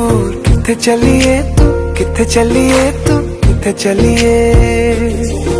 और किथे चलिए तू किथे चलिए तू किथे चलिए?